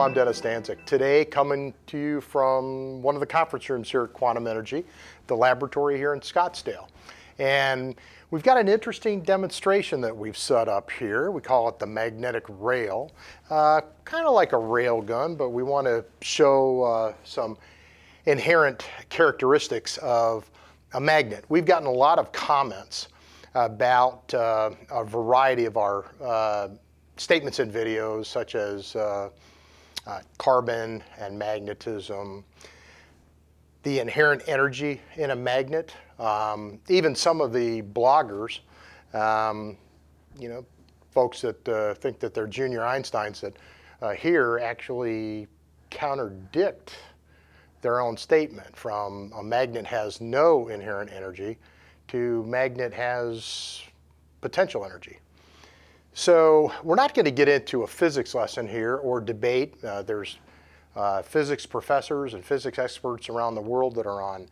I'm Dennis Danzik. Today, coming to you from one of the conference rooms here at Quantum Energy, the laboratory here in Scottsdale. And we've got an interesting demonstration that we've set up here. We call it the magnetic rail. Uh, kind of like a rail gun, but we want to show uh, some inherent characteristics of a magnet. We've gotten a lot of comments about uh, a variety of our uh, statements and videos, such as uh, carbon and magnetism, the inherent energy in a magnet. Um, even some of the bloggers, um, you know, folks that uh, think that they're junior Einsteins that uh, here actually contradict their own statement from a magnet has no inherent energy to magnet has potential energy. So we're not going to get into a physics lesson here or debate. Uh, there's uh, physics professors and physics experts around the world that are on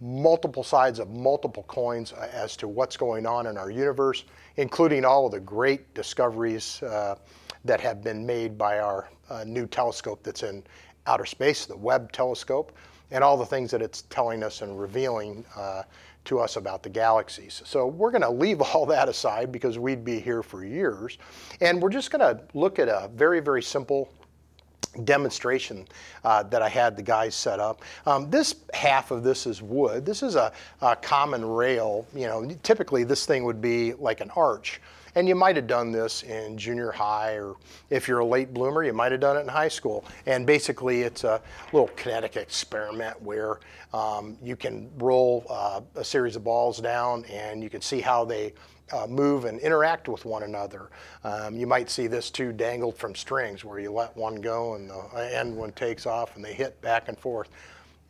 multiple sides of multiple coins uh, as to what's going on in our universe, including all of the great discoveries uh, that have been made by our uh, new telescope that's in outer space, the Webb telescope, and all the things that it's telling us and revealing uh, to us about the galaxies. So we're going to leave all that aside because we'd be here for years. And we're just going to look at a very, very simple demonstration uh, that I had the guys set up. Um, this half of this is wood. This is a, a common rail. You know, typically this thing would be like an arch. And you might have done this in junior high, or if you're a late bloomer, you might have done it in high school. And basically, it's a little kinetic experiment where um, you can roll uh, a series of balls down and you can see how they uh, move and interact with one another. Um, you might see this too dangled from strings where you let one go and the end one takes off and they hit back and forth.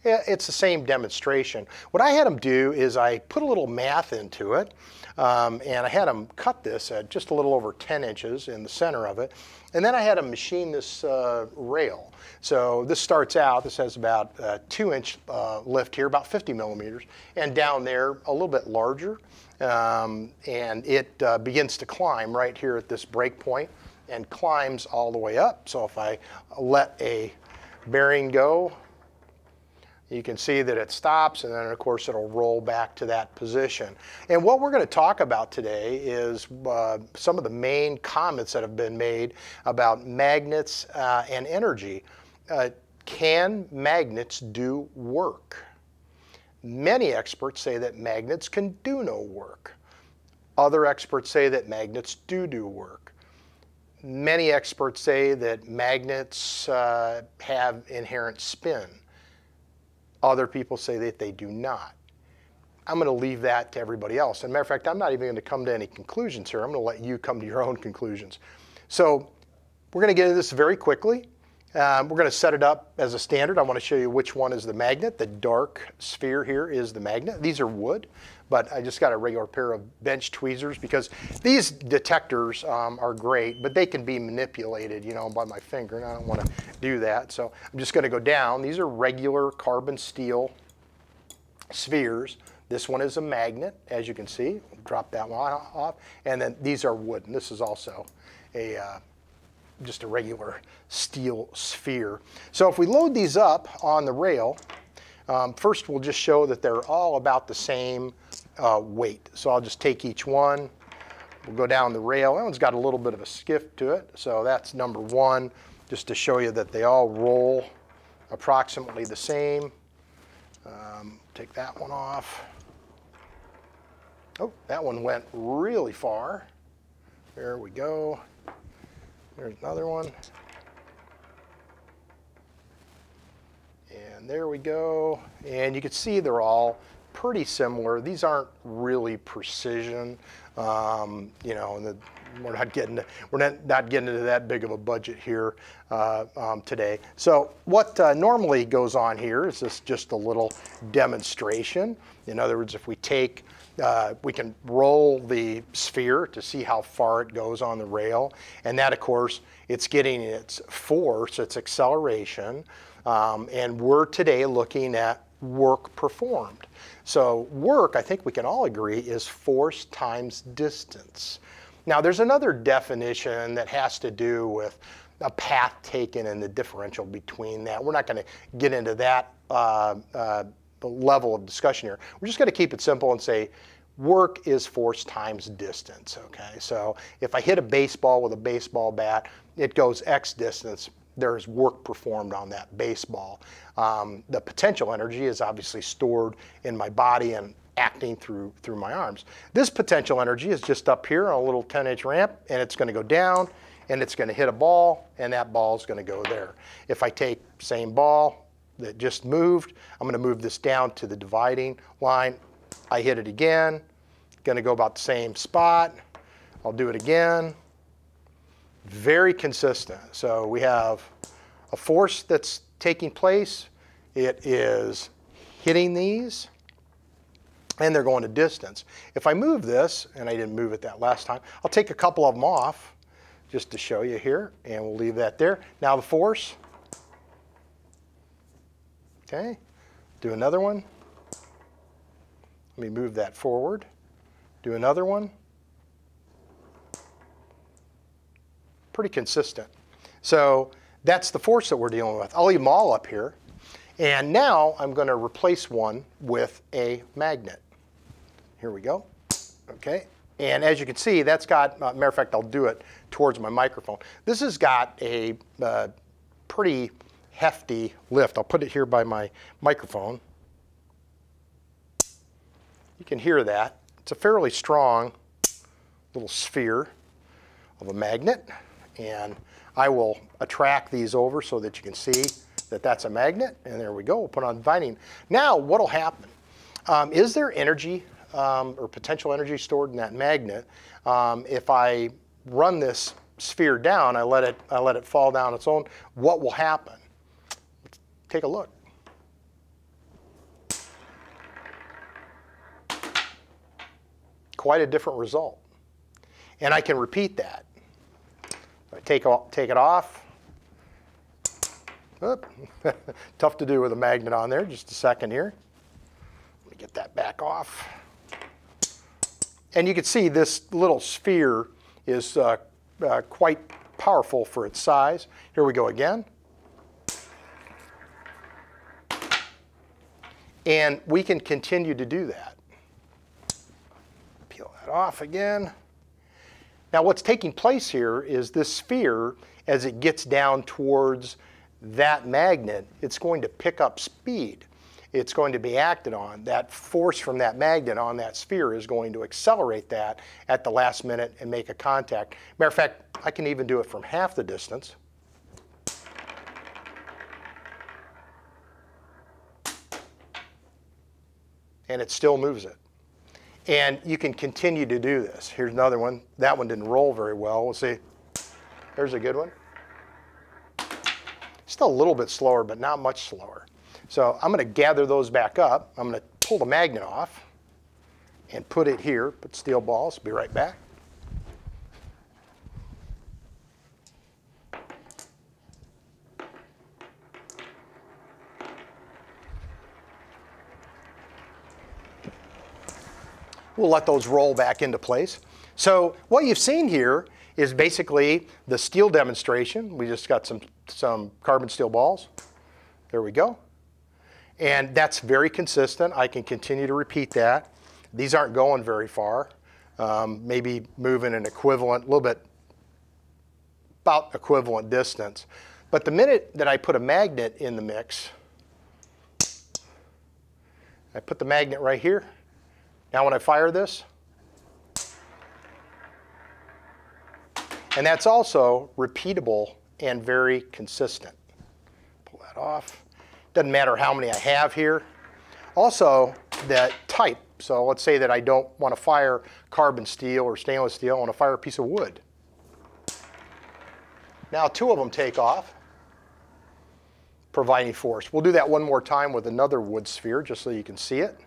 It's the same demonstration. What I had them do is I put a little math into it, um, and I had them cut this at just a little over 10 inches in the center of it, and then I had them machine this uh, rail. So this starts out, this has about a two inch uh, lift here, about 50 millimeters, and down there a little bit larger, um, and it uh, begins to climb right here at this break point and climbs all the way up. So if I let a bearing go, you can see that it stops and then of course it'll roll back to that position. And what we're going to talk about today is uh, some of the main comments that have been made about magnets uh, and energy. Uh, can magnets do work? Many experts say that magnets can do no work. Other experts say that magnets do do work. Many experts say that magnets uh, have inherent spin. Other people say that they do not. I'm going to leave that to everybody else. And matter of fact, I'm not even going to come to any conclusions here. I'm going to let you come to your own conclusions. So we're going to get into this very quickly. Um, we're going to set it up as a standard. I want to show you which one is the magnet. The dark sphere here is the magnet. These are wood but I just got a regular pair of bench tweezers because these detectors um, are great, but they can be manipulated, you know, by my finger, and I don't want to do that. So I'm just going to go down. These are regular carbon steel spheres. This one is a magnet, as you can see. Drop that one off. And then these are wood, and this is also a uh, just a regular steel sphere. So if we load these up on the rail, um, first we'll just show that they're all about the same uh, weight. So I'll just take each one. We'll go down the rail. That one's got a little bit of a skiff to it. So that's number one, just to show you that they all roll approximately the same. Um, take that one off. Oh, that one went really far. There we go. There's another one. And there we go. And you can see they're all pretty similar. These aren't really precision, um, you know, and the, we're not getting to, we're not, not getting into that big of a budget here uh, um, today. So what uh, normally goes on here is this just a little demonstration. In other words, if we take uh, we can roll the sphere to see how far it goes on the rail. And that, of course, it's getting its force, its acceleration. Um, and we're today looking at work performed. So work, I think we can all agree, is force times distance. Now there's another definition that has to do with a path taken and the differential between that. We're not going to get into that uh, uh, level of discussion here. We're just going to keep it simple and say work is force times distance. Okay, so if I hit a baseball with a baseball bat, it goes x distance. There's work performed on that baseball. Um, the potential energy is obviously stored in my body and acting through through my arms. This potential energy is just up here on a little 10-inch ramp, and it's going to go down, and it's going to hit a ball, and that ball is going to go there. If I take same ball that just moved, I'm going to move this down to the dividing line. I hit it again, going to go about the same spot. I'll do it again. Very consistent. So we have a force that's taking place. It is hitting these and they're going a distance. If I move this, and I didn't move it that last time, I'll take a couple of them off just to show you here, and we'll leave that there. Now the force. Okay, do another one. Let me move that forward. Do another one. Pretty consistent. So that's the force that we're dealing with. I'll leave them all up here. And now I'm going to replace one with a magnet. Here we go. Okay. And as you can see, that's got, uh, matter of fact, I'll do it towards my microphone. This has got a uh, pretty hefty lift. I'll put it here by my microphone. You can hear that. It's a fairly strong little sphere of a magnet. And I will attract these over so that you can see that that's a magnet. And there we go. We'll put on vining. Now, what will happen? Um, is there energy um, or potential energy stored in that magnet. Um, if I run this sphere down, I let it I let it fall down its own. What will happen? Let's take a look. Quite a different result. And I can repeat that. Take, take it off. Tough to do with a magnet on there. Just a second here. Let me get that back off. And you can see this little sphere is uh, uh, quite powerful for its size. Here we go again. And we can continue to do that. Peel that off again. Now what's taking place here is this sphere, as it gets down towards that magnet, it's going to pick up speed it's going to be acted on. That force from that magnet on that sphere is going to accelerate that at the last minute and make a contact. Matter of fact, I can even do it from half the distance. And it still moves it. And you can continue to do this. Here's another one. That one didn't roll very well. We'll see. There's a good one. Still a little bit slower, but not much slower. So I'm going to gather those back up. I'm going to pull the magnet off and put it here, put steel balls, be right back. We'll let those roll back into place. So what you've seen here is basically the steel demonstration. We just got some, some carbon steel balls. There we go. And that's very consistent. I can continue to repeat that. These aren't going very far. Um, maybe moving an equivalent, a little bit, about equivalent distance. But the minute that I put a magnet in the mix, I put the magnet right here. Now when I fire this, and that's also repeatable and very consistent. Pull that off. Doesn't matter how many I have here. Also, the type. So let's say that I don't want to fire carbon steel or stainless steel. I want to fire a piece of wood. Now two of them take off, providing force. We'll do that one more time with another wood sphere just so you can see it.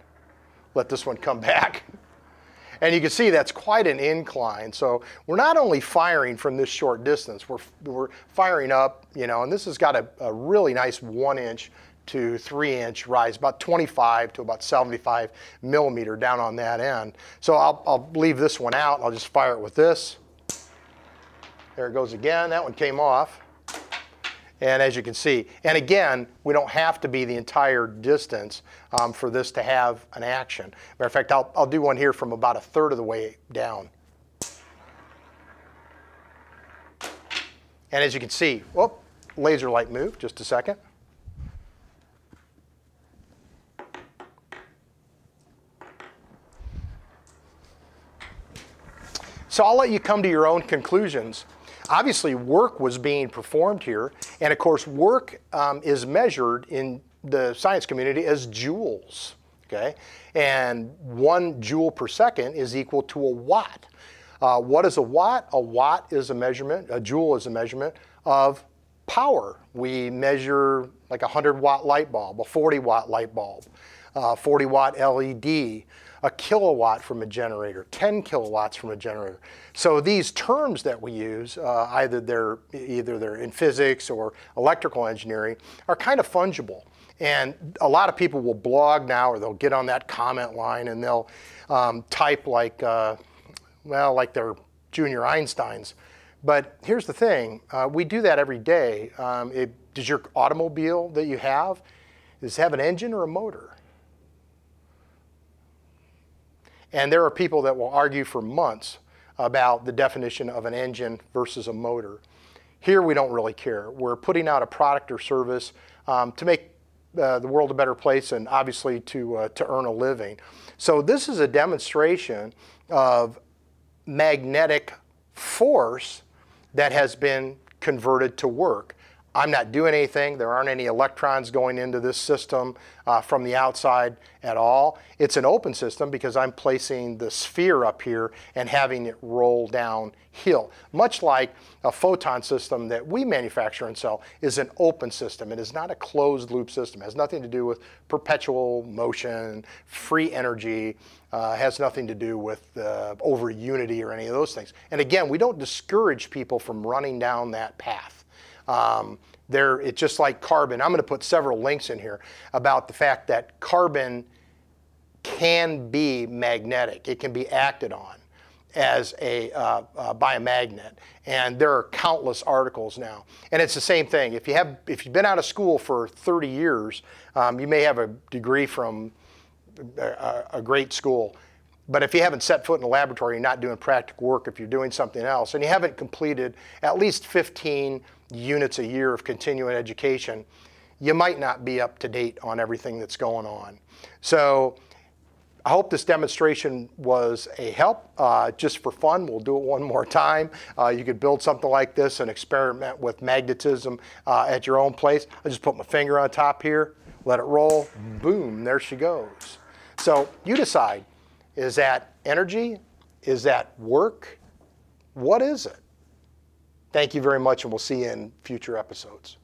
Let this one come back. And you can see that's quite an incline. So we're not only firing from this short distance, we're, we're firing up, you know, and this has got a, a really nice one inch to three inch rise, about 25 to about 75 millimeter down on that end. So I'll, I'll leave this one out. I'll just fire it with this. There it goes again. That one came off. And as you can see, and again, we don't have to be the entire distance um, for this to have an action. Matter of fact, I'll, I'll do one here from about a third of the way down. And as you can see, whoop, laser light move, just a second. So I'll let you come to your own conclusions. Obviously, work was being performed here, and of course, work um, is measured in the science community as joules. Okay, and one joule per second is equal to a watt. Uh, what is a watt? A watt is a measurement, a joule is a measurement of power. We measure like a 100 watt light bulb, a 40 watt light bulb, a 40 watt LED, a kilowatt from a generator, 10 kilowatts from a generator. So these terms that we use, uh, either they're either they're in physics or electrical engineering, are kind of fungible. And a lot of people will blog now, or they'll get on that comment line and they'll um, type like, uh, well, like they're junior Einsteins. But here's the thing: uh, we do that every day. Um, it, does your automobile that you have does it have an engine or a motor? And there are people that will argue for months about the definition of an engine versus a motor. Here we don't really care. We're putting out a product or service um, to make uh, the world a better place and obviously to, uh, to earn a living. So this is a demonstration of magnetic force that has been converted to work. I'm not doing anything. There aren't any electrons going into this system uh, from the outside at all. It's an open system because I'm placing the sphere up here and having it roll downhill. Much like a photon system that we manufacture and sell is an open system. It is not a closed loop system. It has nothing to do with perpetual motion, free energy, uh, has nothing to do with uh, over unity or any of those things. And again, we don't discourage people from running down that path. Um, there, it's just like carbon. I'm going to put several links in here about the fact that carbon can be magnetic. It can be acted on as a uh, uh, by a magnet, and there are countless articles now. And it's the same thing. If you have, if you've been out of school for 30 years, um, you may have a degree from a, a great school. But if you haven't set foot in a laboratory, you're not doing practical work. If you're doing something else, and you haven't completed at least 15 units a year of continuing education, you might not be up to date on everything that's going on. So I hope this demonstration was a help. Uh, just for fun, we'll do it one more time. Uh, you could build something like this and experiment with magnetism uh, at your own place. I just put my finger on top here, let it roll, boom, there she goes. So you decide, is that energy? Is that work? What is it? Thank you very much, and we'll see you in future episodes.